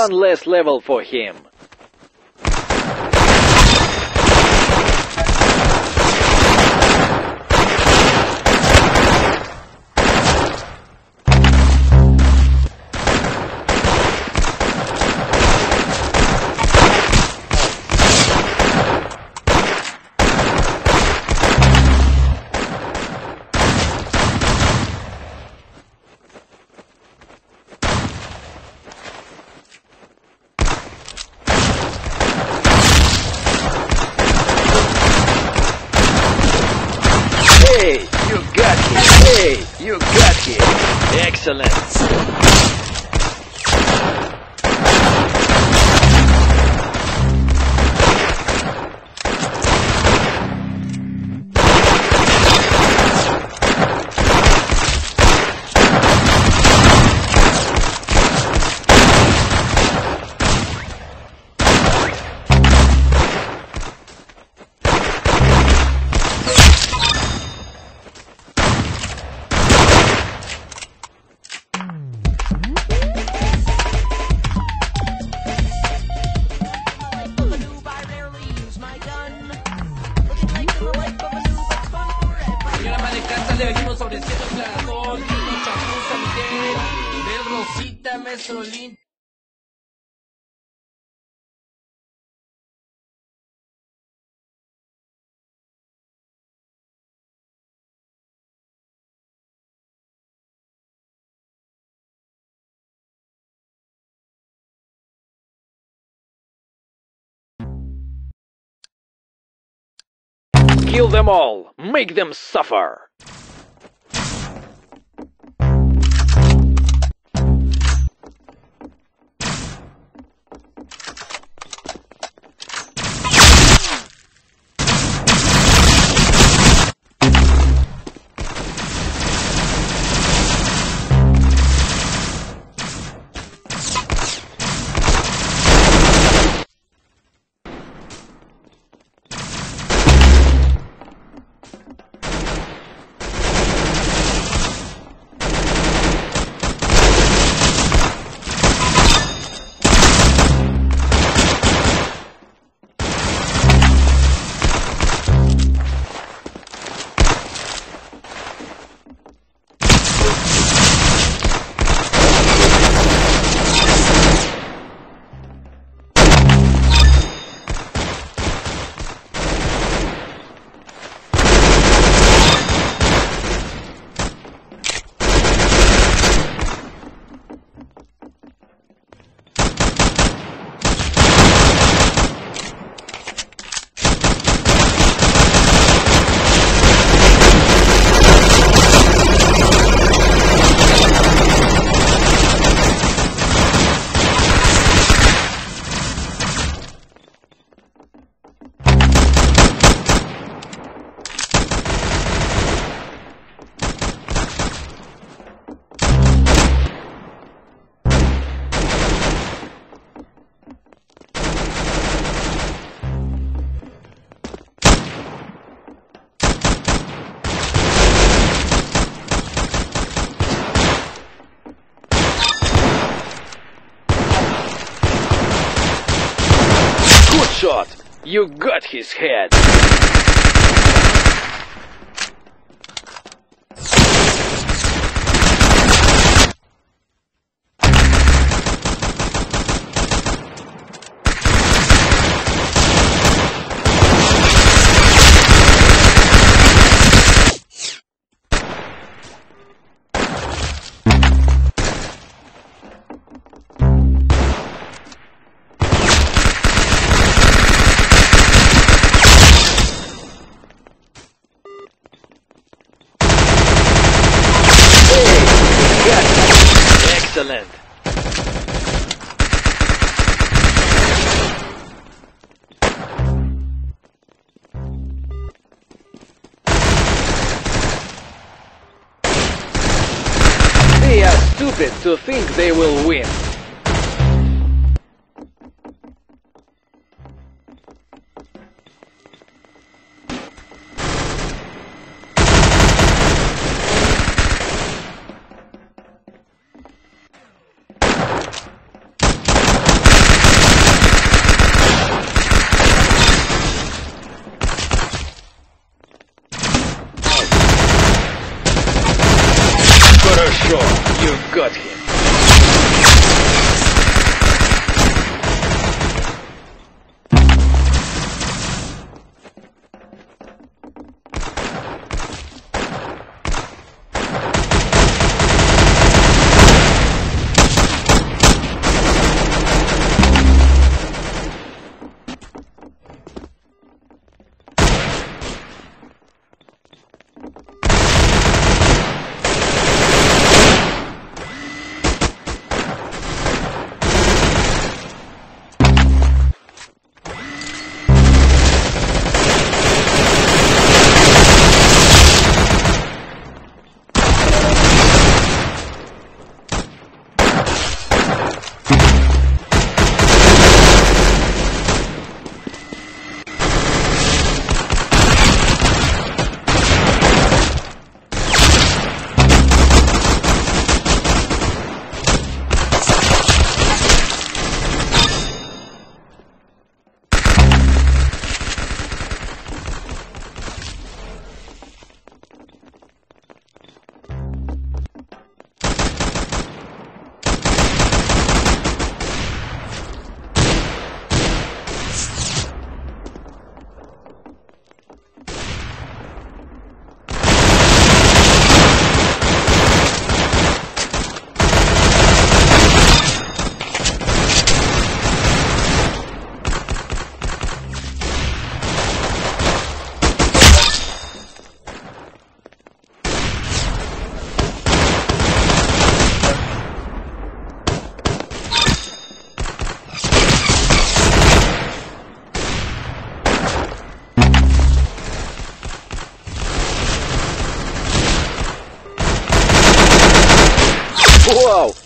one less level for him. Excellent. Kill them all! Make them suffer! shot. You got his head. Stupid to think they will win. 个体。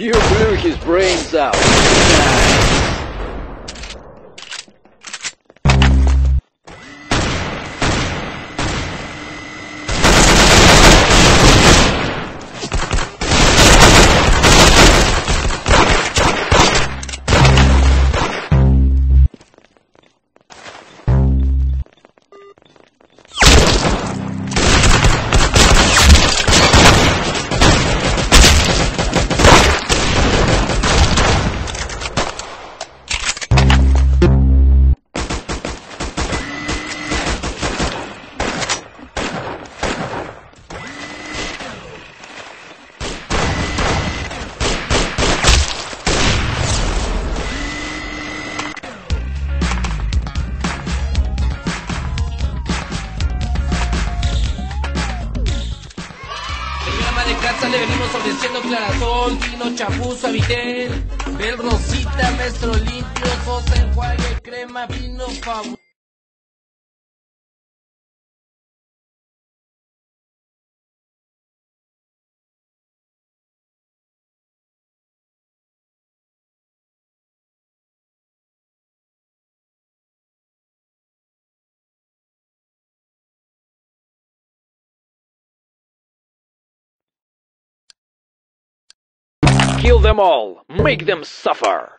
You blew his brains out. Le venimos ofreciendo clarasol, vino, chapuzo, avitel, bel rosita, maestro limpio, sosa, enjuague, crema, vino, favor. Kill them all. Make them suffer.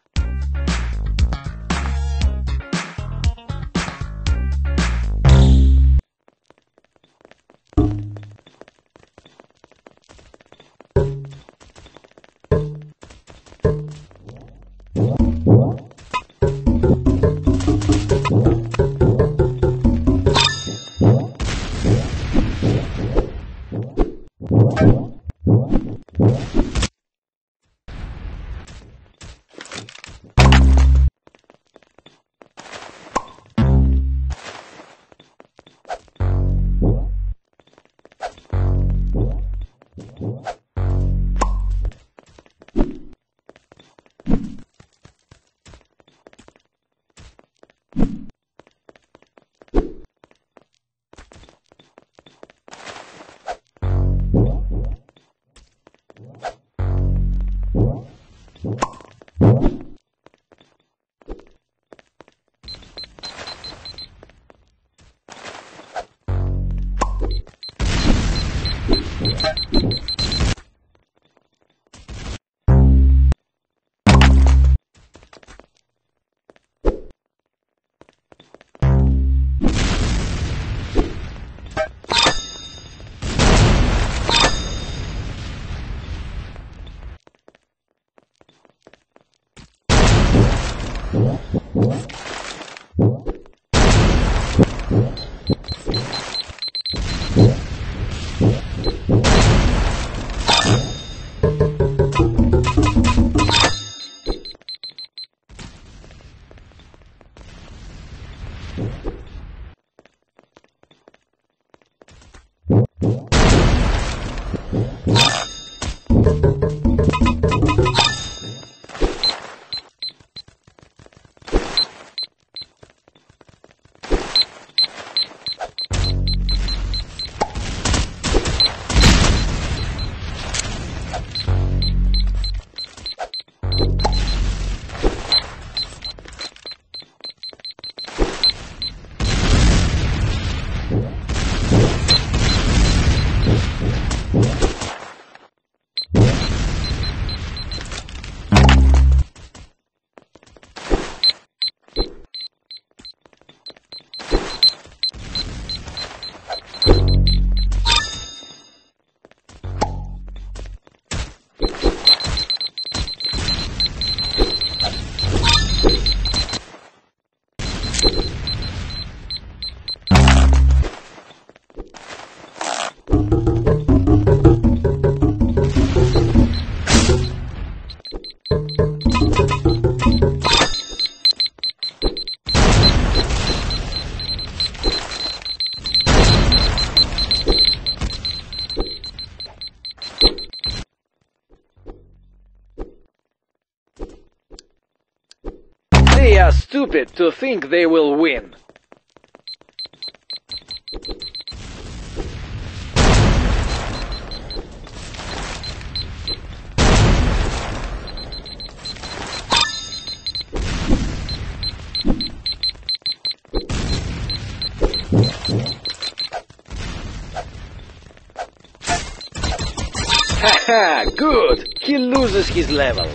What? Stupid to think they will win. Good! He loses his level.